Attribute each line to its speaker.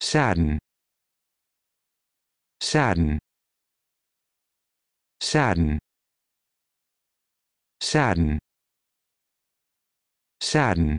Speaker 1: sadden. Sadden. Sadden. Sadden. Sadden.